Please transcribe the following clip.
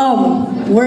Um,